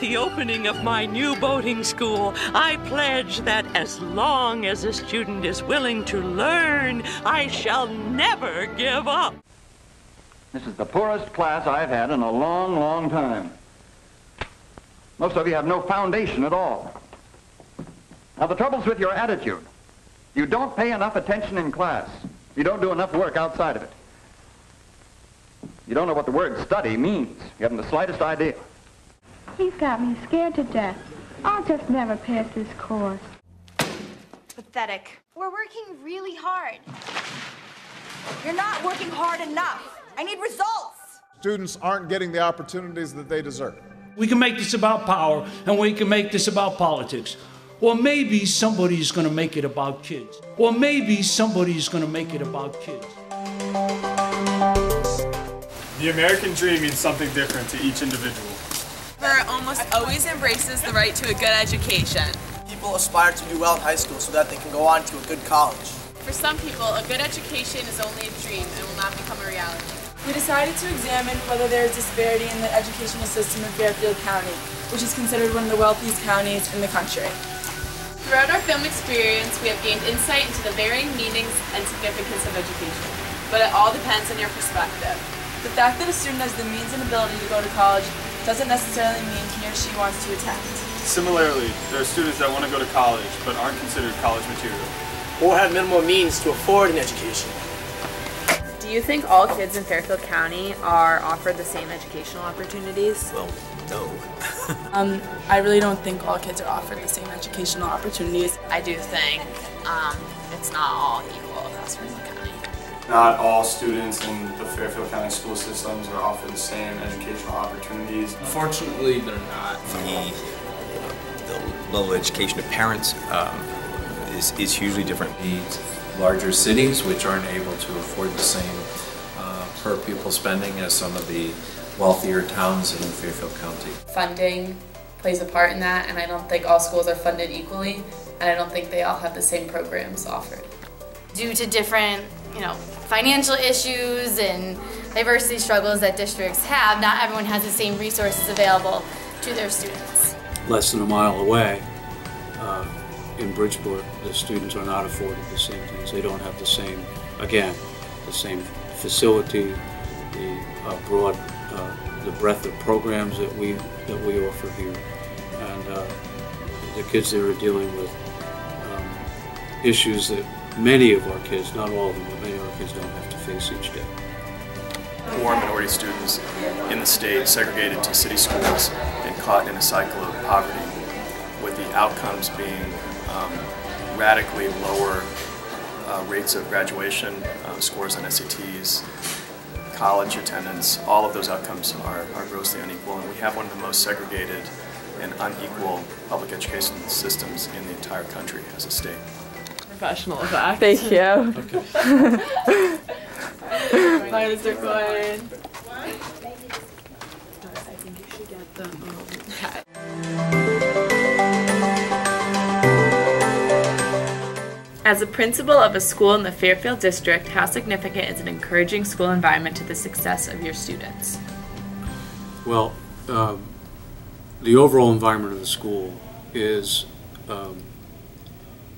the opening of my new boating school, I pledge that as long as a student is willing to learn, I shall never give up. This is the poorest class I've had in a long, long time. Most of you have no foundation at all. Now, the trouble's with your attitude. You don't pay enough attention in class. You don't do enough work outside of it. You don't know what the word study means. You haven't the slightest idea. He's got me scared to death. I'll just never pass this course. Pathetic. We're working really hard. You're not working hard enough. I need results. Students aren't getting the opportunities that they deserve. We can make this about power and we can make this about politics. Or maybe somebody's going to make it about kids. Or maybe somebody's going to make it about kids. The American dream means something different to each individual. Her almost always embraces the right to a good education. People aspire to do well in high school so that they can go on to a good college. For some people, a good education is only a dream and will not become a reality. We decided to examine whether there is disparity in the educational system in Fairfield County, which is considered one of the wealthiest counties in the country. Throughout our film experience, we have gained insight into the varying meanings and significance of education, but it all depends on your perspective. The fact that a student has the means and ability to go to college doesn't necessarily mean he or she wants to attend. Similarly, there are students that want to go to college but aren't considered college material. Or have minimal means to afford an education. Do you think all kids in Fairfield County are offered the same educational opportunities? Well, no. um, I really don't think all kids are offered the same educational opportunities. I do think um, it's not all equal across Fairfield County. Not all students in the Fairfield County school systems are offered the same educational opportunities. Unfortunately, they're not. The, the level of education of parents um, is, is hugely different. Needs larger cities which aren't able to afford the same uh, per pupil spending as some of the wealthier towns in Fairfield County. Funding plays a part in that and I don't think all schools are funded equally and I don't think they all have the same programs offered. Due to different, you know, financial issues and diversity struggles that districts have, not everyone has the same resources available to their students. Less than a mile away, uh, in Bridgeport, the students are not afforded the same things. They don't have the same, again, the same facility, the uh, broad, uh, the breadth of programs that we that we offer here, and uh, the kids there are dealing with um, issues that many of our kids, not all of them, but many of our kids don't have to face each day. Poor minority students in the state segregated to city schools and caught in a cycle of poverty, with the outcomes being um, radically lower uh, rates of graduation, uh, scores on SATs, college attendance, all of those outcomes are, are grossly unequal and we have one of the most segregated and unequal public education systems in the entire country as a state. Professional fact. Thank you. Okay. Bye, Mr. Coyne. I think you should get the hat. As a principal of a school in the Fairfield District, how significant is an encouraging school environment to the success of your students? Well, um, the overall environment of the school is um,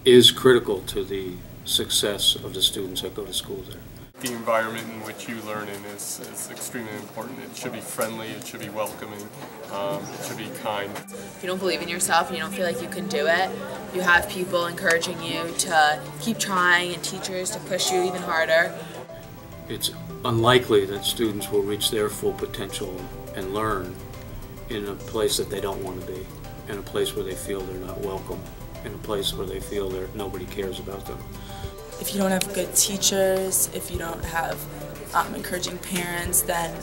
is critical to the success of the students that go to school there. The environment in which you learn in is, is extremely important. It should be friendly, it should be welcoming, um, it should be kind. If you don't believe in yourself and you don't feel like you can do it, you have people encouraging you to keep trying and teachers to push you even harder. It's unlikely that students will reach their full potential and learn in a place that they don't want to be, in a place where they feel they're not welcome, in a place where they feel that nobody cares about them. If you don't have good teachers, if you don't have um, encouraging parents, then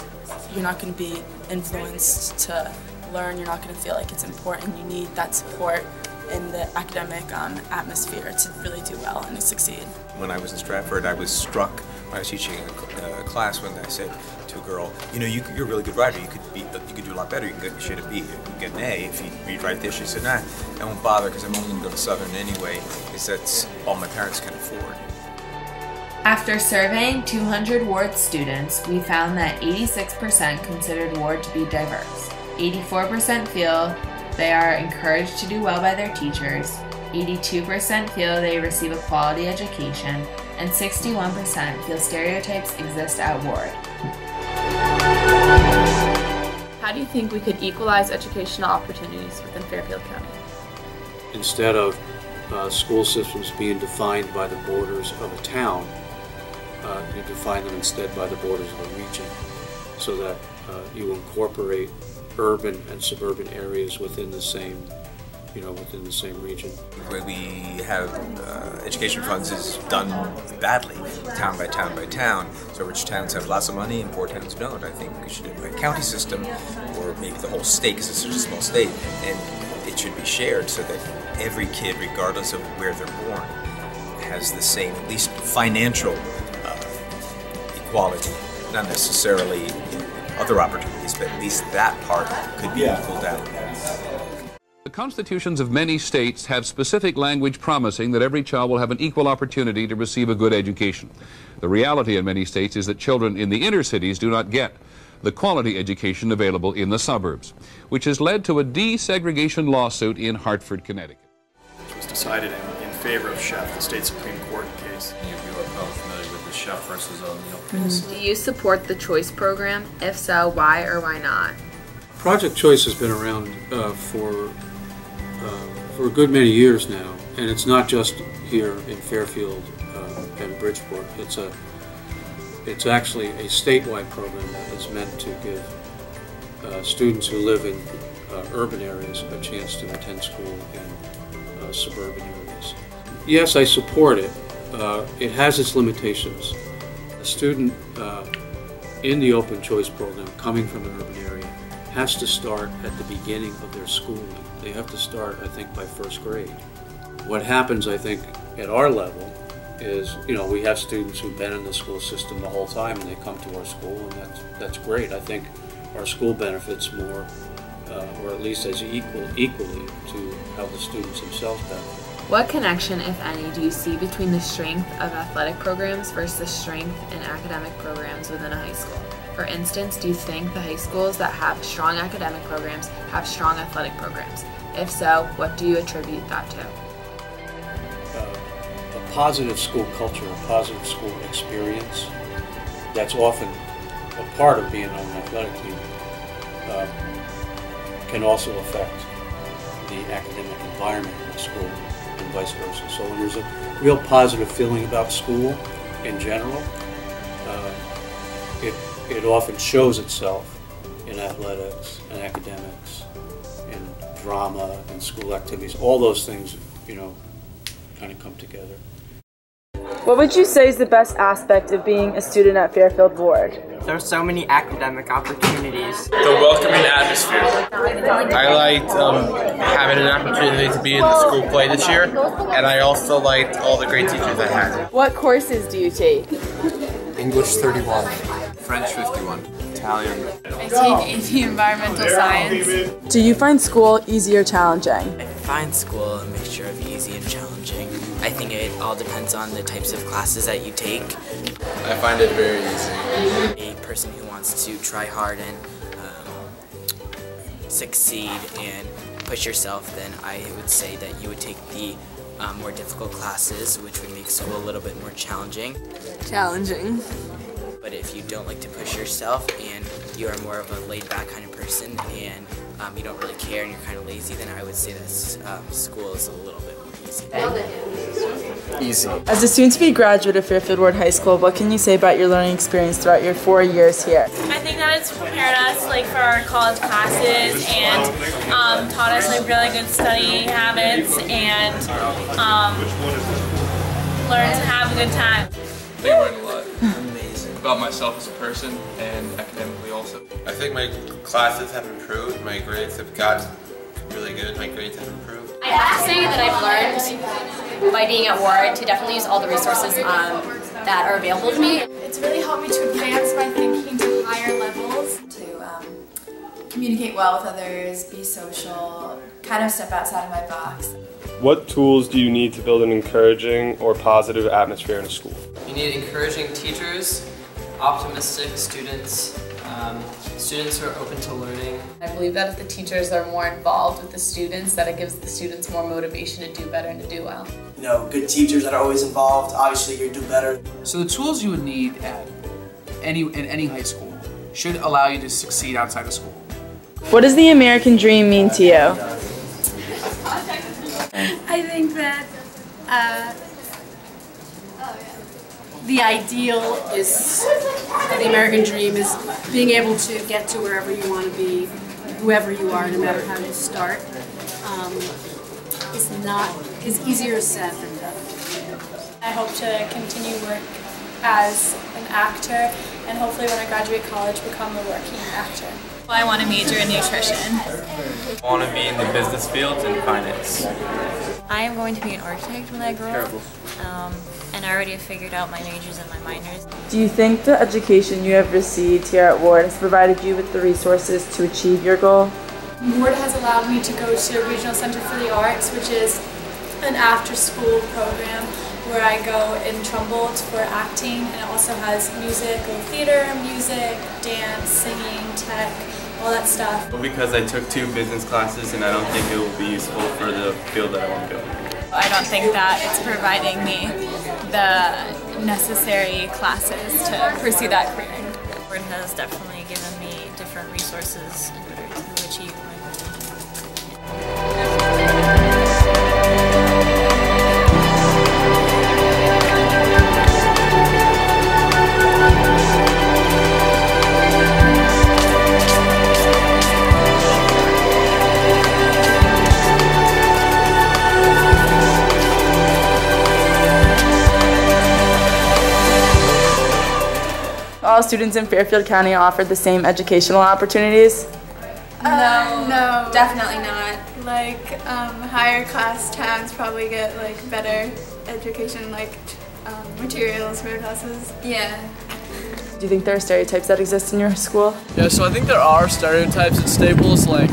you're not going to be influenced to learn. You're not going to feel like it's important. You need that support in the academic um, atmosphere to really do well and to succeed. When I was in Stratford, I was struck when I was teaching a, uh, class when I said to a girl, you know, you, are a really good writer. You could be, uh, you could do a lot better. You can get, should be, you can get an A if you read right there. She said, nah, I won't bother because I'm only going to go to Southern anyway. Because that's all my parents can afford. After surveying 200 Ward students, we found that 86% considered Ward to be diverse. 84% feel they are encouraged to do well by their teachers, 82% feel they receive a quality education, and 61% feel stereotypes exist at Ward. How do you think we could equalize educational opportunities within Fairfield County? Instead of uh, school systems being defined by the borders of a town, uh, you define them instead by the borders of a region so that uh, you incorporate urban and suburban areas within the same you know, within the same region. Where we have uh, education funds is done badly, town by town by town. So rich towns have lots of money and poor towns don't. I think we should have a county system, or maybe the whole state, because it's such a small state, and it should be shared so that every kid, regardless of where they're born, has the same, at least financial uh, equality. Not necessarily in other opportunities, but at least that part could be yeah. equaled out. The constitutions of many states have specific language promising that every child will have an equal opportunity to receive a good education. The reality in many states is that children in the inner cities do not get the quality education available in the suburbs, which has led to a desegregation lawsuit in Hartford, Connecticut. Which was decided in, in favor of Sheff, the state Supreme Court case. You, you are probably familiar with the Sheff versus O'Neill case. Do you support the choice program? If so, why or why not? Project Choice has been around uh, for uh, for a good many years now, and it's not just here in Fairfield uh, and Bridgeport. It's a it's actually a statewide program that is meant to give uh, students who live in uh, urban areas a chance to attend school in uh, suburban areas. Yes, I support it. Uh, it has its limitations. A student in the open choice program coming from an urban area has to start at the beginning of their schooling they have to start, I think, by first grade. What happens, I think, at our level is, you know, we have students who've been in the school system the whole time and they come to our school and that's, that's great. I think our school benefits more, uh, or at least as equal, equally to how the students themselves benefit. What connection, if any, do you see between the strength of athletic programs versus the strength in academic programs within a high school? For instance, do you think the high schools that have strong academic programs have strong athletic programs? If so, what do you attribute that to? Uh, a positive school culture, a positive school experience, that's often a part of being on an athletic team, uh, can also affect the academic environment in the school and vice versa. So when there's a real positive feeling about school in general, uh, it it often shows itself in athletics and academics, in drama and school activities. All those things, you know, kind of come together. What would you say is the best aspect of being a student at Fairfield Ward? There's so many academic opportunities. The welcoming atmosphere. I liked um, having an opportunity to be in the school play this year, and I also liked all the great teachers I had. What courses do you take? English 31. French 51. Italian. I take AP Environmental Science. Do you find school easy or challenging? I find school a mixture of easy and challenging. I think it all depends on the types of classes that you take. I find it very easy. A person who wants to try hard and um, succeed and push yourself, then I would say that you would take the um, more difficult classes, which would make school a little bit more challenging. Challenging. But if you don't like to push yourself and you are more of a laid back kind of person and um, you don't really care and you're kind of lazy, then I would say that um, school is a little bit more easy. Easy. As a soon-to-be graduate of Fairfield Ward High School, what can you say about your learning experience throughout your four years here? I think that it's prepared us like for our college classes and um, taught us like really good study habits and um, learned to have a good time. About myself as a person and academically also. I think my classes have improved, my grades have gotten really good, my grades have improved. I have to say that I've learned by being at Ward to definitely use all the resources um, that are available to me. It's really helped me to advance my thinking to higher levels, to um, communicate well with others, be social, kind of step outside of my box. What tools do you need to build an encouraging or positive atmosphere in a school? You need encouraging teachers, optimistic students, um, students who are open to learning. I believe that if the teachers are more involved with the students, that it gives the students more motivation to do better and to do well. You know, good teachers that are always involved, obviously you do better. So the tools you would need at any in any high school should allow you to succeed outside of school. What does the American dream mean to you? I think that uh, the ideal is the American dream is being able to get to wherever you want to be, whoever you are, no matter how you start. Um, is not is easier said than done. I hope to continue work as an actor and hopefully when I graduate college become a working actor. Well, I want to major in nutrition. I want to be in the business field and finance. I am going to be an architect when I grow up. Um, and I already figured out my majors and my minors. Do you think the education you have received here at Ward has provided you with the resources to achieve your goal? Ward has allowed me to go to the Regional Center for the Arts, which is an after-school program where I go in Trumbull for acting, and it also has musical theater, music, dance, singing, tech, all that stuff. Well, because I took two business classes and I don't think it will be useful for the field that I want to go. I don't think that it's providing me the necessary classes to pursue that career. Ward has definitely given me different resources in order to achieve my All students in Fairfield County are offered the same educational opportunities? No, no, definitely not. Like um, higher class towns probably get like better education, like um, materials for classes. Yeah. Do you think there are stereotypes that exist in your school? Yeah, so I think there are stereotypes at Staples, like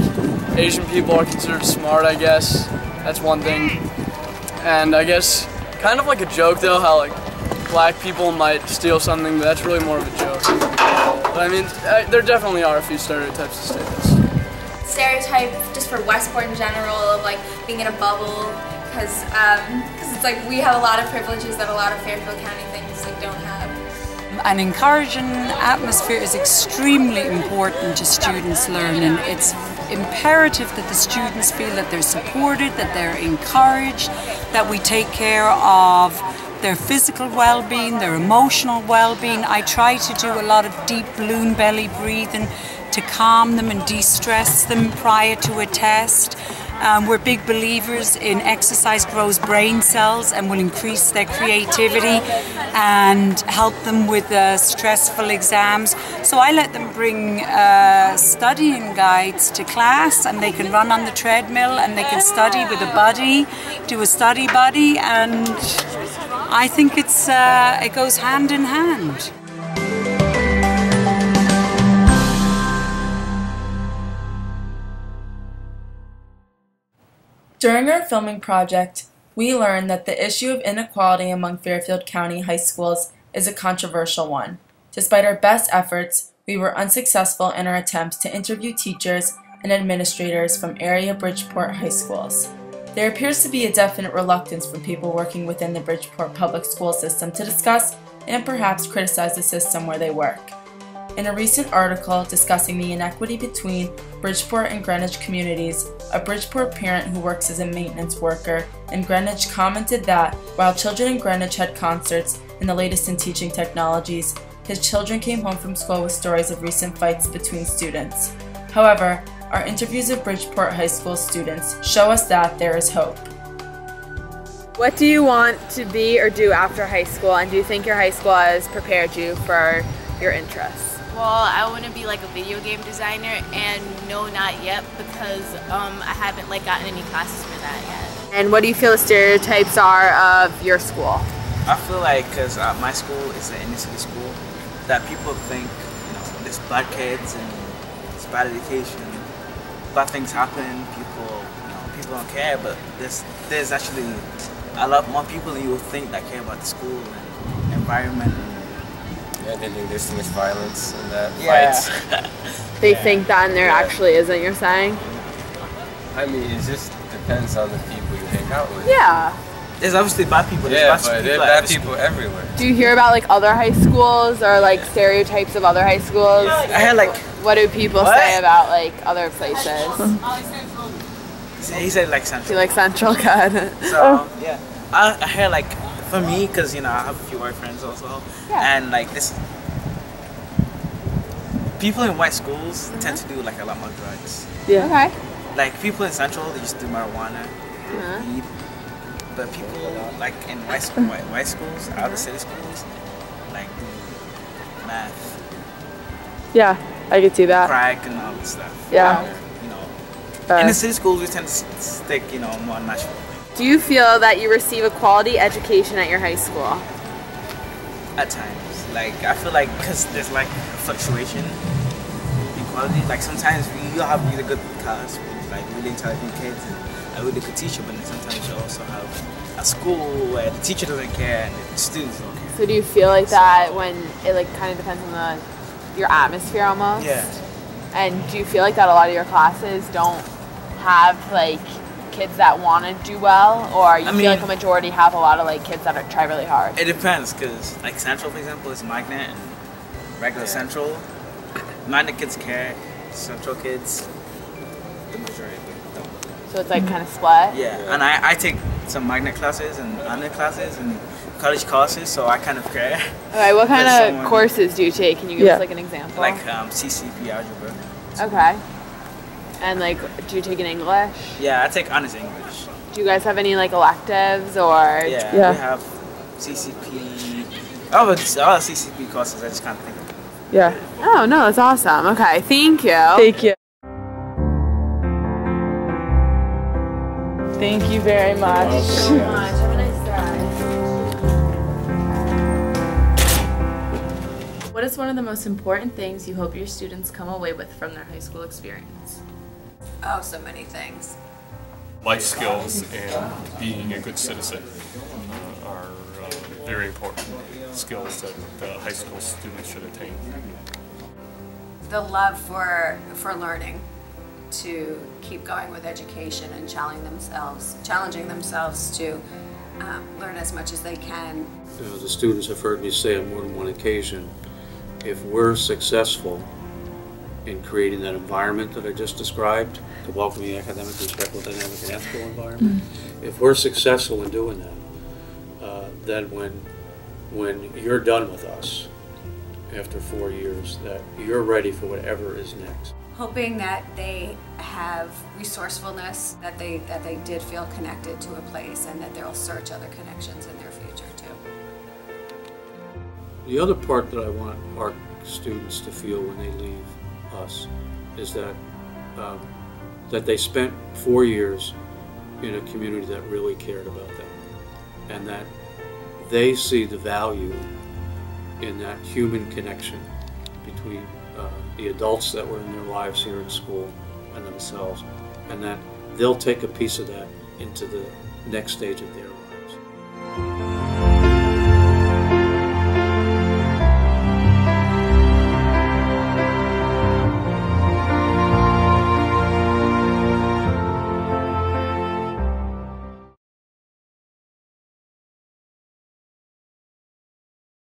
Asian people are considered smart, I guess. That's one thing. And I guess kind of like a joke though, how like black people might steal something, but that's really more of a joke. But I mean, I, there definitely are a few stereotypes at Staples. Stereotype just for Westport in general of like being in a bubble, because um, cause it's like we have a lot of privileges that a lot of Fairfield County things like don't have. An encouraging atmosphere is extremely important to students learning. It's imperative that the students feel that they're supported, that they're encouraged, that we take care of their physical well-being, their emotional well-being. I try to do a lot of deep balloon belly breathing to calm them and de-stress them prior to a test. Um, we're big believers in exercise grows brain cells and will increase their creativity and help them with uh, stressful exams. So I let them bring uh, studying guides to class and they can run on the treadmill and they can study with a buddy, do a study buddy and I think it's uh, it goes hand in hand. During our filming project, we learned that the issue of inequality among Fairfield County high schools is a controversial one. Despite our best efforts, we were unsuccessful in our attempts to interview teachers and administrators from area Bridgeport high schools. There appears to be a definite reluctance from people working within the Bridgeport public school system to discuss and perhaps criticize the system where they work. In a recent article discussing the inequity between Bridgeport and Greenwich communities, a Bridgeport parent who works as a maintenance worker in Greenwich commented that while children in Greenwich had concerts and the latest in teaching technologies, his children came home from school with stories of recent fights between students. However, our interviews of Bridgeport High School students show us that there is hope. What do you want to be or do after high school, and do you think your high school has prepared you for your interests? Well, I want to be like a video game designer, and no, not yet, because um, I haven't like gotten any classes for that yet. And what do you feel the stereotypes are of your school? I feel like, because uh, my school is an inner city school, that people think, you know, there's bad kids and it's bad education, bad things happen, people, you know, people don't care, but there's, there's actually a lot more people than you would think that care about the school and environment and I didn't think there's too much violence in that Yeah. fights. They think that, and there actually isn't. You're saying? I mean, it just depends on the people you hang out with. Yeah. There's obviously bad people. There's Yeah, bad but people there are bad every school. people everywhere. Do you hear about like other high schools or like stereotypes of other high schools? I heard like What do people What? say about like other places? he said like central. Do you like Central? Good. So oh. yeah, I, I heard like for me, cause you know I have a few white friends also, Yeah. and like this, people in white schools tend to do like a lot more drugs. Yeah. Okay. Like people in central, they just do marijuana, Uh-huh. weed. But people like in white school, white, white schools, out of city schools, like do meth, Yeah, I could see that. crack, and all this stuff. Yeah. You know, Uh, in the city schools, we tend to stick, you know, more natural. Do you feel that you receive a quality education at your high school? at times. Like I feel like because there's like a fluctuation in quality. Like sometimes we you'll have really good class with like really intelligent kids and a really good teacher, but then sometimes you also have a school where the teacher doesn't care and the students don't care. So do you feel like that when it like kind of depends on the your atmosphere almost? Yeah. And do you feel like that a lot of your classes don't have like kids that want to do well, or you I feel mean- like a majority have a lot of like kids that are, try really hard? It depends because like Central, for example, is magnet and regular Central. Magnet kids care. Central kids, the majority don't. So it's like kind of split. Yeah, and I, I take some magnet classes and honor classes and college courses, so I kind of care. All right, what kind of someone- courses do you take? Can you give Yeah. us like an example? Like um, CCP algebra. okay. And like, do you take an English? Yeah, I take honors English. Do you guys have any like electives or? Yeah, we have CCP. Oh, but all CCP courses, I just can't think of them. Yeah. Oh no, that's awesome. Okay, thank you. Thank you. Thank you very much. Have a nice What is one of the most important things you hope your students come away with from their high school experience? Oh, so many things. life skills and being a good citizen are uh, very important skills that uh, high school students should attain. The love for for learning, to keep going with education and challenging themselves, challenging themselves to um, learn as much as they can. You know, the students have heard me say on more than one occasion, if we're successful in creating that environment that I just described, the welcoming, academic, respectful, dynamic, and ethical environment, if we're successful in doing that, uh, then when when you're done with us after four years, that you're ready for whatever is next. Hoping that they have resourcefulness, that they that they did feel connected to a place, and that they'll search other connections in their future too. The other part that I want our students to feel when they leave us is that um, that they spent four years in a community that really cared about them, and that they see the value in that human connection between uh, the adults that were in their lives here in school and themselves, and that they'll take a piece of that into the next stage of their.